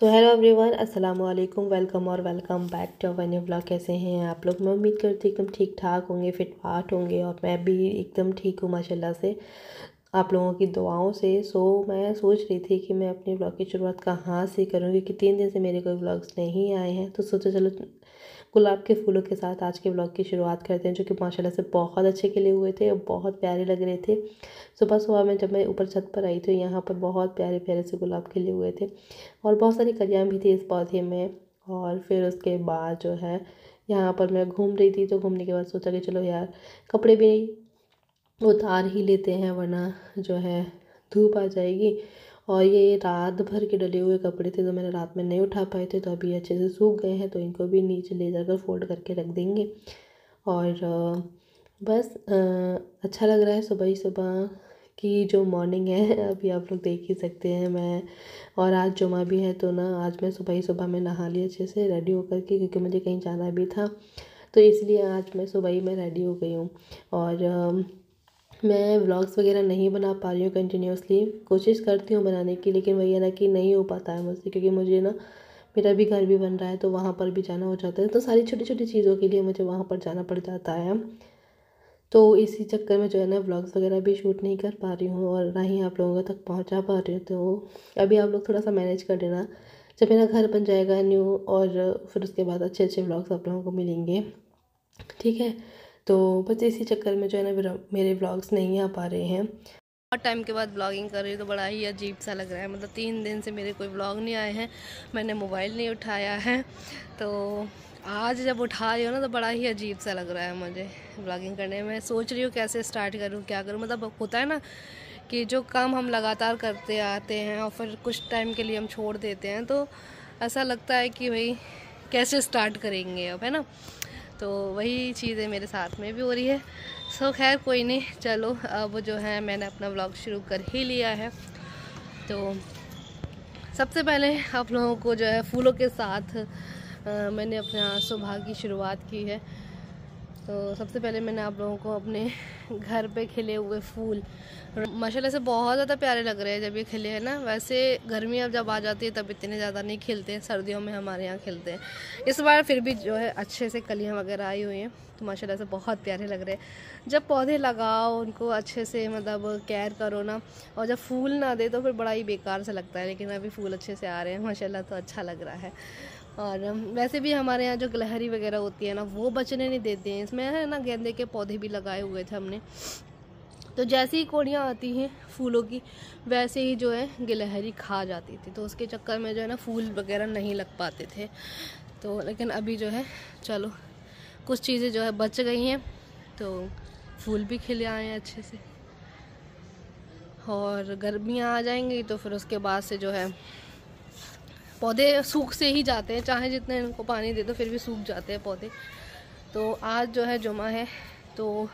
So hello everyone अस्सलाम वालेकुम welcome और welcome back to our new blog कैसे हैं आप लोग? मैं उम्मीद करती हूँ एकदम ठीक ठाक होंगे फिट फाट होंगे और मैं भी एकदम ठीक हूँ, माशाल्लाह से। आप लोगों की दुआओं से। सो मैं सोच रही थी कि मैं अपने ब्लॉग की शुरुआत कहाँ से करूँ? क्योंकि तीन दिन से मेरे कोई ब्लॉग्स नहीं आए हैं। तो सोचा चलो गुलाब के फूलों के साथ आज के ब्लॉग की शुरुआत करते हैं, जो कि माशाल्लाह से बहुत अच्छे खिले हुए थे और बहुत प्यारे लग रहे थे। सुबह सुबह में जब मैं ऊपर छत पर आई तो यहाँ पर बहुत प्यारे प्यारे से गुलाब खिले हुए थे और बहुत सारी कलियाँ भी थी इस पौधे में और फिर उसके बाद जो है यहाँ पर मैं घूम रही थी तो घूमने के बाद सोचा कि चलो यार कपड़े भी उतार ही लेते हैं, वरना जो है धूप आ जाएगी। और ये रात भर के डले हुए कपड़े थे, जो मैंने रात में नहीं उठा पाए थे तो अभी अच्छे से सूख गए हैं तो इनको भी नीचे ले जाकर फोल्ड करके रख देंगे। और बस अच्छा लग रहा है सुबह ही सुबह की जो मॉर्निंग है, अभी आप लोग देख ही सकते हैं मैं। और आज जुमा भी है तो ना, आज मैं सुबह ही सुबह में नहा ली अच्छे से रेडी होकर के, क्योंकि मुझे कहीं जाना भी था। तो इसलिए आज मैं सुबह ही मैं रेडी हो गई हूँ। और मैं व्लॉग्स वगैरह नहीं बना पा रही हूँ कंटिन्यूसली कोशिश करती हूँ बनाने की, लेकिन वही है ना कि नहीं हो पाता है मुझसे, क्योंकि मुझे ना, मेरा भी घर भी बन रहा है तो वहाँ पर भी जाना हो जाता है। तो सारी छोटी छोटी चीज़ों के लिए मुझे वहाँ पर जाना पड़ जाता है। तो इसी चक्कर में जो है ना व्लॉग्स वगैरह भी शूट नहीं कर पा रही हूँ और ना ही आप लोगों तक पहुँचा पा रही हूँ। तो अभी आप लोग थोड़ा सा मैनेज कर देना जब मेरा घर बन जाएगा न्यू और फिर उसके बाद अच्छे अच्छे व्लॉग्स आप लोगों को मिलेंगे। ठीक है? तो बस इसी चक्कर में जो है ना, मेरे ब्लॉग्स नहीं आ पा रहे हैं। बहुत टाइम के बाद ब्लॉगिंग कर रही हूँ तो बड़ा ही अजीब सा लग रहा है। मतलब तीन दिन से मेरे कोई ब्लॉग नहीं आए हैं, मैंने मोबाइल नहीं उठाया है। तो आज जब उठा रही हो ना तो बड़ा ही अजीब सा लग रहा है मुझे ब्लॉगिंग करने में। सोच रही हूँ कैसे स्टार्ट करूँ, क्या करूँ। मतलब होता है ना कि जो काम हम लगातार करते आते हैं और फिर कुछ टाइम के लिए हम छोड़ देते हैं तो ऐसा लगता है कि भाई, कैसे स्टार्ट करेंगे अब, है ना? तो वही चीज़ें मेरे साथ में भी हो रही है। सो खैर कोई नहीं चलो अब जो है मैंने अपना ब्लॉग शुरू कर ही लिया है। तो सबसे पहले आप लोगों को जो है फूलों के साथ आ, मैंने अपना सुबह की शुरुआत की है। तो सबसे पहले मैंने आप लोगों को अपने घर पे खिले हुए फूल। माशाल्लाह से बहुत ज़्यादा प्यारे लग रहे हैं जब ये खिले, हैं ना? वैसे गर्मी अब जब आ जाती है, तब इतने ज़्यादा नहीं खिलते हैं सर्दियों में हमारे यहाँ खिलते हैं। इस बार फिर भी जो है, अच्छे से कलियाँ वगैरह आई हुई हैं तो माशाल्लाह से बहुत प्यारे लग रहे हैं। जब पौधे लगाओ, उनको अच्छे से मतलब केयर करो ना, और जब फूल ना दे तो फिर बड़ा ही बेकार सा लगता है, लेकिन अभी फूल अच्छे से आ रहे हैं, माशाल्लाह तो अच्छा लग रहा है। और वैसे भी हमारे यहाँ जो गलहरी वगैरह होती है ना, वो बचने नहीं देते हैं। इसमें है ना, गेंदे के पौधे भी लगाए हुए थे हमने। तो जैसे ही कोड़ियाँ आती हैं फूलों की, वैसे ही जो है गिलहरी खा जाती थी। तो उसके चक्कर में जो है ना, फूल वगैरह नहीं लग पाते थे। तो लेकिन अभी जो है, चलो, कुछ चीज़ें जो है बच गई हैं। तो फूल भी खिले आए हैं अच्छे से। और गर्मियाँ आ जाएँगी तो फिर उसके बाद से जो है पौधे सूख से ही जाते हैं, चाहे जितने इनको पानी दे दो, फिर भी सूख जाते हैं पौधे। तो आज जो है जुमा है तो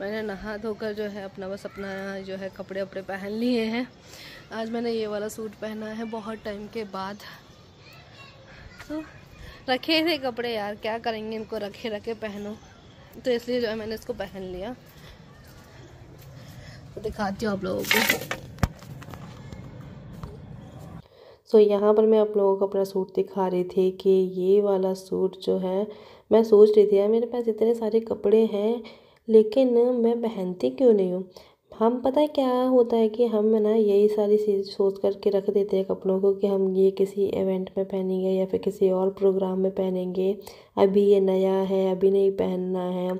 मैंने नहा धोकर जो है अपना बस अपना जो है कपड़े वपड़े पहन लिए हैं। आज मैंने ये वाला सूट पहना है बहुत टाइम के बाद। तो रखे थे कपड़े यार, क्या करेंगे इनको रखे रखे पहनो। तो इसलिए जो है मैंने इसको पहन लिया। तो दिखाती हूँ आप लोगों को। सो यहाँ पर मैं आप लोगों को अपना सूट दिखा रही थी कि ये वाला सूट जो है, मैं सोच रही थी, यार मेरे पास इतने सारे कपड़े हैं, लेकिन मैं पहनती क्यों नहीं हूँ? हम पता है क्या होता है कि हम ना यही सारी चीज़ सोच करके रख देते हैं कपड़ों को कि हम ये किसी इवेंट में पहनेंगे या फिर किसी और प्रोग्राम में पहनेंगे। अभी ये नया है, अभी नहीं पहनना है।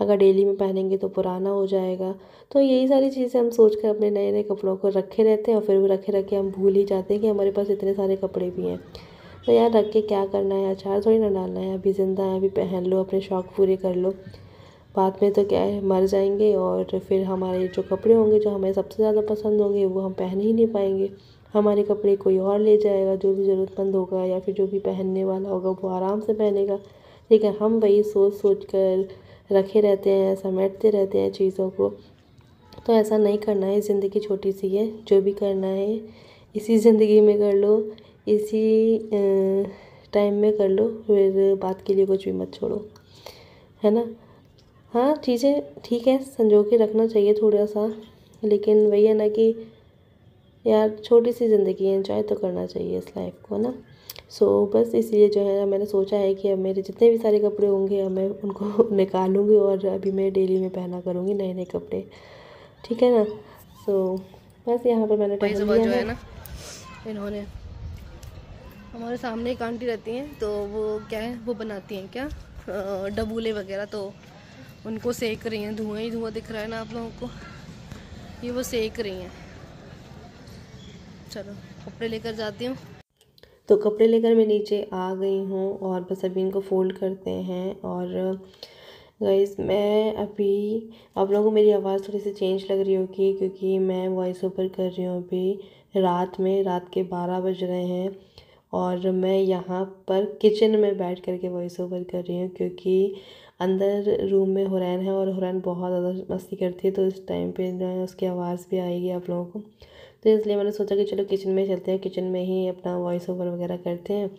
अगर डेली में पहनेंगे तो पुराना हो जाएगा। तो यही सारी चीज़ें हम सोच कर अपने नए नए कपड़ों को रखे रहते हैं और फिर भी रखे रखे हम भूल ही जाते हैं कि हमारे पास इतने सारे कपड़े भी हैं। तो यार रख के क्या करना है? अचार थोड़ी ना डालना है। अभी ज़िंदा है, अभी पहन लो, अपने शौक़ पूरे कर लो। बाद में तो क्या है, मर जाएँगे और फिर हमारे जो कपड़े होंगे, जो हमें सबसे ज़्यादा पसंद होंगे, वो हम पहन ही नहीं पाएँगे। हमारे कपड़े कोई और ले जाएगा, जो भी ज़रूरतमंद होगा या फिर जो भी पहनने वाला होगा, वो आराम से पहनेगा। लेकिन हम वही सोच सोच कर रखे रहते हैं, समेटते रहते हैं चीज़ों को। तो ऐसा नहीं करना है, ज़िंदगी छोटी सी है, जो भी करना है, इसी ज़िंदगी में कर लो, इसी टाइम में कर लो, फिर बात के लिए कुछ भी मत छोड़ो, है ना? हाँ चीज़ें ठीक है संजो के रखना चाहिए थोड़ा सा लेकिन वही है ना कि यार छोटी सी ज़िंदगी है एंजॉय तो करना चाहिए इस लाइफ को ना? सो so, बस इसलिए जो है मैंने सोचा है कि अब मेरे जितने भी सारे कपड़े होंगे अब मैं उनको निकालूँगी और अभी मैं डेली में पहना करूँगी नए नए कपड़े। ठीक है ना? सो so, बस यहाँ पर मैंने लिया जो है। ना इन्होंने हमारे सामने एक आंटी रहती हैं तो वो क्या है वो बनाती हैं क्या? डबूले वगैरह तो उनको सेक रही हैं, धुआँ ही धुआँ दिख रहा है ना आप लोगों को। ये वो सेक रही हैं। चलो, कपड़े लेकर जाती हूँ। तो कपड़े लेकर मैं नीचे आ गई हूँ और बस अभी इनको फ़ोल्ड करते हैं और गाइस मैं अभी, आप लोगों को मेरी आवाज़ थोड़ी सी चेंज लग रही होगी क्योंकि मैं वॉइस ओवर कर रही हूँ अभी रात में, रात के बारह बज रहे हैं और मैं यहाँ पर किचन में बैठ कर के वॉइस ओवर कर रही हूँ क्योंकि अंदर रूम में हुरैन है और हुरैन बहुत ज़्यादा मस्ती करती है तो इस टाइम पे जो है उसकी आवाज़ भी आएगी आप लोगों को। तो इसलिए मैंने सोचा कि चलो किचन में चलते हैं किचन में ही अपना वॉइस ओवर वगैरह करते हैं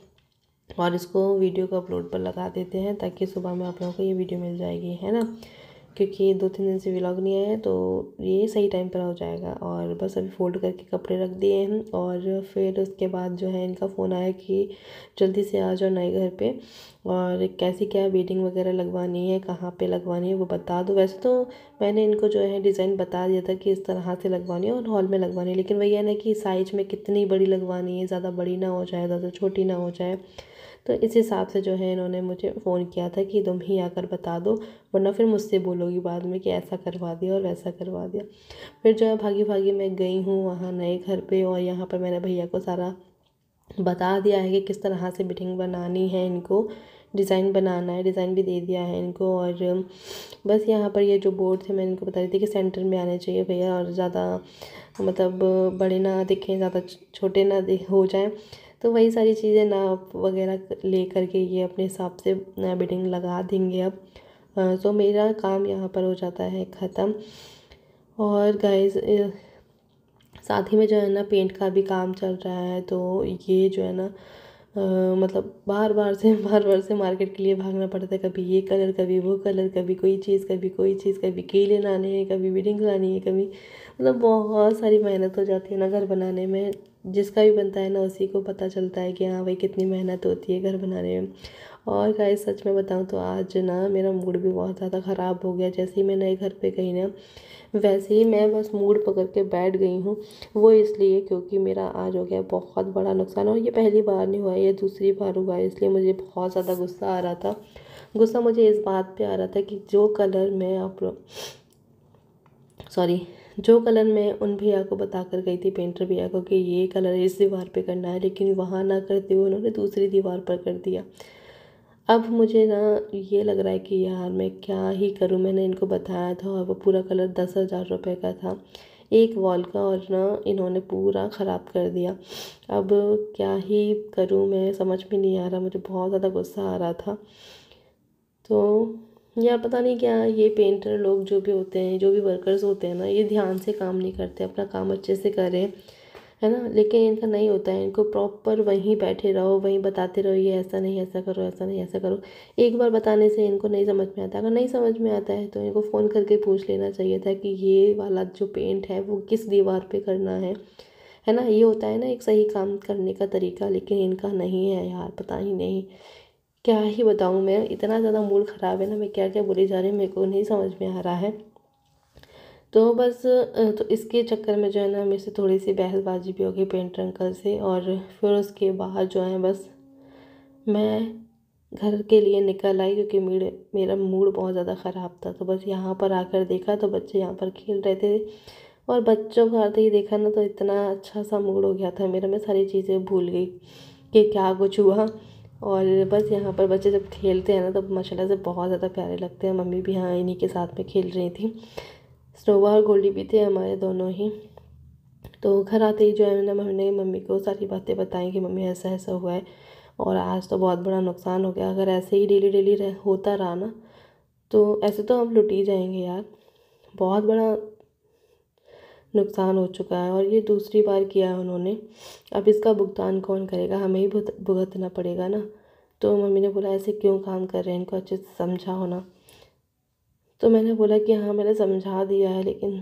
और इसको वीडियो को अपलोड पर लगा देते हैं, ताकि सुबह में आप लोगों को ये वीडियो मिल जाएगी, है ना? क्योंकि दो तीन दिन से व्लॉग नहीं आया तो ये सही टाइम पर हो जाएगा। और बस अभी फ़ोल्ड करके कपड़े रख दिए हैं और फिर उसके बाद जो है इनका फ़ोन आया कि जल्दी से आ जाओ नए घर पे। और कैसी क्या बीडिंग वगैरह लगवानी है, कहाँ पे लगवानी है, वो बता दो। वैसे तो मैंने इनको जो है डिज़ाइन बता दिया था कि इस तरह से लगवानी है और हॉल में लगवानी है। लेकिन वही है ना कि साइज़ में कितनी बड़ी लगवानी है, ज़्यादा बड़ी ना हो जाए, ज़्यादा छोटी ना हो जाए। तो इस हिसाब से जो है इन्होंने मुझे फ़ोन किया था कि तुम ही आकर बता दो, वरना फिर मुझसे बोलोगी बाद में कि ऐसा करवा दिया और वैसा करवा दिया। फिर जो है भागी भागी मैं गई हूँ वहाँ नए घर पे और यहाँ पर मैंने भैया को सारा बता दिया है कि किस तरह से बिटिंग बनानी है इनको, डिज़ाइन बनाना है, डिज़ाइन भी दे दिया है इनको और बस यहाँ पर ये जो बोर्ड थे मैंने इनको बता दी थी कि सेंटर में आने चाहिए भैया और ज़्यादा मतलब बड़े ना दिखें, ज़्यादा छोटे ना हो जाएँ। तो वही सारी चीज़ें नाप वगैरह ले करके ये अपने हिसाब से बिडिंग लगा देंगे अब। तो मेरा काम यहाँ पर हो जाता है ख़त्म। और गाइस साथ ही में जो है ना पेंट का भी काम चल रहा है तो ये जो है ना आ, मतलब बार बार से बार बार से मार्केट के लिए भागना पड़ता है। कभी ये कलर कभी वो कलर कभी कोई चीज़ कभी कोई चीज़ कभी केले लाने हैं कभी बिडिंग लानी है कभी मतलब बहुत सारी मेहनत हो जाती है ना घर बनाने में। जिसका भी बनता है ना, उसी को पता चलता है कि हाँ भाई कितनी मेहनत होती है घर बनाने में। और गाइस सच में बताऊँ तो आज ना मेरा मूड भी बहुत ज़्यादा ख़राब हो गया। जैसे ही मैं नए घर पे गई ना, वैसे ही मैं बस मूड पकड़ के बैठ गई हूँ। वो इसलिए क्योंकि मेरा आज हो गया बहुत बड़ा नुकसान। और ये पहली बार नहीं हुआ, ये दूसरी बार हुआ है इसलिए मुझे बहुत ज़्यादा गुस्सा आ रहा था। गुस्सा मुझे इस बात पे आ रहा था कि जो कलर मैं आप सॉरी जो कलर मैं उन भैया को बता कर गई थी पेंटर भैया को, कि ये कलर इस दीवार पे करना है, लेकिन वहाँ ना करते हुए उन्होंने दूसरी दीवार पर कर दिया। अब मुझे ना ये लग रहा है कि यार मैं क्या ही करूँ, मैंने इनको बताया था और वो पूरा कलर दस हज़ार रुपये का था, एक वॉल का, और ना इन्होंने पूरा ख़राब कर दिया। अब क्या ही करूँ, मैं समझ में नहीं आ रहा, मुझे बहुत ज़्यादा गुस्सा आ रहा था। तो या पता नहीं क्या ये पेंटर लोग जो भी होते हैं, जो भी वर्कर्स होते हैं ना, ये ध्यान से काम नहीं करते, अपना काम अच्छे से करें, है ना? लेकिन इनका नहीं होता है, इनको प्रॉपर वहीं बैठे रहो, वहीं बताते रहो, ये ऐसा नहीं, ऐसा करो, ऐसा नहीं, ऐसा करो। एक बार बताने से इनको नहीं समझ में आता अगर नहीं समझ में आता है तो इनको फ़ोन करके पूछ लेना चाहिए था कि ये वाला जो पेंट है, वो किस दीवार पे करना है। है ना? ये होता है ना, एक सही काम करने का तरीका, लेकिन इनका नहीं है यार, पता ही नहीं। क्या ही बताऊँ मैं, इतना ज़्यादा मूड ख़राब है ना, मैं क्या क्या बोली जा रही हूँ, मेरे को नहीं समझ में आ रहा है। तो बस तो इसके चक्कर में जो है ना, मेरे से थोड़ी सी बहसबाजी भी हो गई पेंटर अंकल से और फिर उसके बाद जो है बस मैं घर के लिए निकल आई क्योंकि मेरे, मेरा मूड बहुत ज़्यादा ख़राब था। तो बस यहाँ पर आकर देखा तो बच्चे यहाँ पर खेल रहे थे और बच्चों को आते ही देखा ना तो इतना अच्छा सा मूड हो गया था मेरा, मैं सारी चीज़ें भूल गई कि क्या कुछ हुआ। और बस यहाँ पर बच्चे जब खेलते हैं ना तो माशाल्लाह से बहुत ज़्यादा प्यारे लगते हैं। मम्मी भी यहाँ इन्हीं के साथ में खेल रही थी। स्नोबा और गोल्डी भी थे हमारे दोनों ही। तो घर आते ही जो है ना, हमने मम्मी को सारी बातें बताई कि, मम्मी, ऐसा ऐसा हुआ है और आज तो बहुत बड़ा नुकसान हो गया। अगर ऐसे ही डेली डेली होता रहा ना तो ऐसे तो हम लुट ही जाएँगे यार। बहुत बड़ा नुकसान हो चुका है और ये दूसरी बार किया है उन्होंने। अब इसका भुगतान कौन करेगा? हमें ही भुगतना पड़ेगा ना? तो मम्मी ने बोला, ऐसे क्यों काम कर रहे हैं? इनको अच्छे से समझाओ ना तो मैंने बोला कि हाँ मैंने समझा दिया है, लेकिन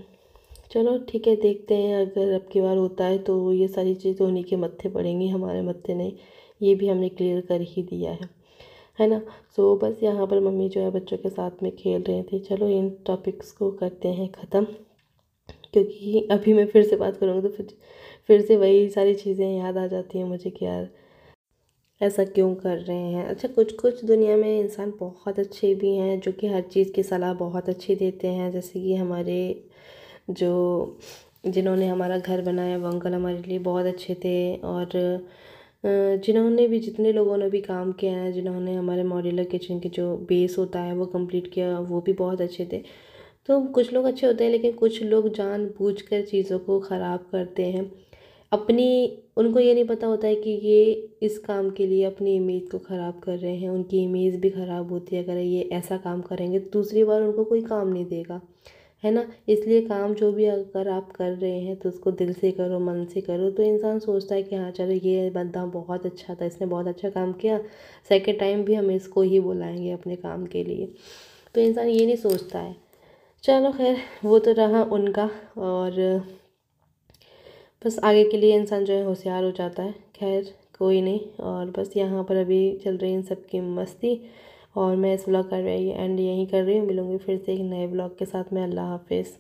चलो, ठीक है, देखते हैं। अगर अब की बार होता है तो ये सारी चीज़ उन्हीं के मत्थे पड़ेंगी, हमारे मत्थे नहीं। ये भी हमने क्लियर कर ही दिया है। है ना? सो बस यहाँ पर मम्मी जो है बच्चों के साथ में खेल रहे थे। चलो, इन टॉपिक्स को करते हैं ख़त्म। क्योंकि अभी मैं फिर से बात करूँगी तो फिर फिर से वही सारी चीज़ें याद आ जाती हैं मुझे कि यार ऐसा क्यों कर रहे हैं। अच्छा कुछ कुछ दुनिया में इंसान बहुत अच्छे भी हैं जो कि हर चीज़ की सलाह बहुत अच्छी देते हैं। जैसे कि हमारे जो, जिन्होंने हमारा घर बनाया वो अंकल हमारे लिए बहुत अच्छे थे और जिन्होंने भी, जितने लोगों ने भी काम किया है, जिन्होंने हमारे मॉड्यूलर किचन के जो बेस होता है वो कंप्लीट किया, वो भी बहुत अच्छे थे। तो कुछ लोग अच्छे होते हैं, लेकिन कुछ लोग जान बूझ कर चीज़ों को ख़राब करते हैं। अपनी, उनको ये नहीं पता होता है कि ये इस काम के लिए अपनी इमेज को ख़राब कर रहे हैं, उनकी इमेज भी ख़राब होती है, अगर ये ऐसा काम करेंगे तो दूसरी बार उनको कोई काम नहीं देगा, है ना? इसलिए काम जो भी अगर आप कर रहे हैं तो उसको दिल से करो, मन से करो तो इंसान सोचता है कि हाँ चलो ये बंदा बहुत अच्छा था, इसने बहुत अच्छा काम किया सेकेंड टाइम भी हम इसको ही बुलाएँगे अपने काम के लिए। तो इंसान ये नहीं सोचता है। चलो खैर, वो तो रहा उनका और बस आगे के लिए इंसान जो है होशियार हो जाता है। खैर, कोई नहीं और बस यहाँ पर अभी चल रही इन सब की मस्ती और मैं इस ब्लॉग का एंड यहीं कर रही हूँ। मिलूँगी फिर से एक नए ब्लॉग के साथ मैं। अल्लाह हाफिज़।